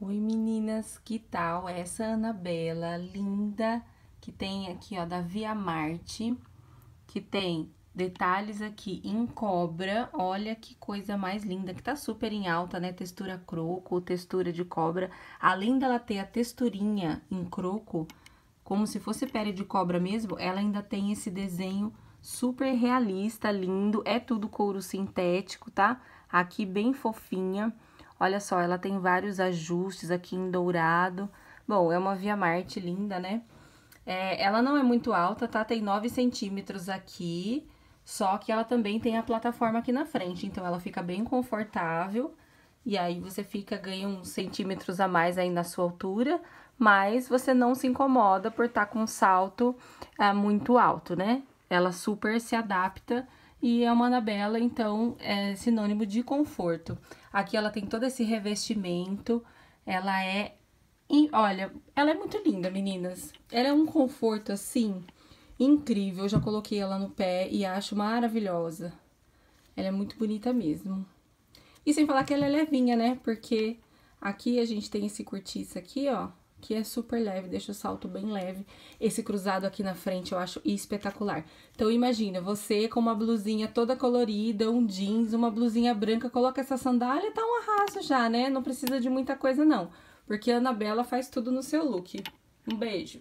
Oi meninas, que tal? Essa Anabela linda que tem aqui ó da Via Marte, que tem detalhes aqui em cobra, olha que coisa mais linda, que tá super em alta, né, textura croco, textura de cobra, além dela ter a texturinha em croco, como se fosse pele de cobra mesmo, ela ainda tem esse desenho super realista, lindo, é tudo couro sintético, tá? Aqui bem fofinha, Olha só, ela tem vários ajustes aqui em dourado. Bom, é uma Via Marte linda, né? É, ela não é muito alta, tá? Tem 9 centímetros aqui, só que ela também tem a plataforma aqui na frente, então ela fica bem confortável. E aí você fica, ganha uns centímetros a mais aí na sua altura, mas você não se incomoda por estar tá com um salto é, muito alto, né? Ela super se adapta e é uma Anabela, então, é sinônimo de conforto. Aqui ela tem todo esse revestimento, ela é... Olha, ela é muito linda, meninas. Ela é um conforto, assim, incrível. Eu já coloquei ela no pé e acho maravilhosa. Ela é muito bonita mesmo. E sem falar que ela é levinha, né? Porque aqui a gente tem esse cortiça aqui, ó que é super leve, deixa o salto bem leve. Esse cruzado aqui na frente eu acho espetacular. Então imagina, você com uma blusinha toda colorida, um jeans, uma blusinha branca, coloca essa sandália, tá um arraso já, né? Não precisa de muita coisa não, porque a Anabela faz tudo no seu look. Um beijo!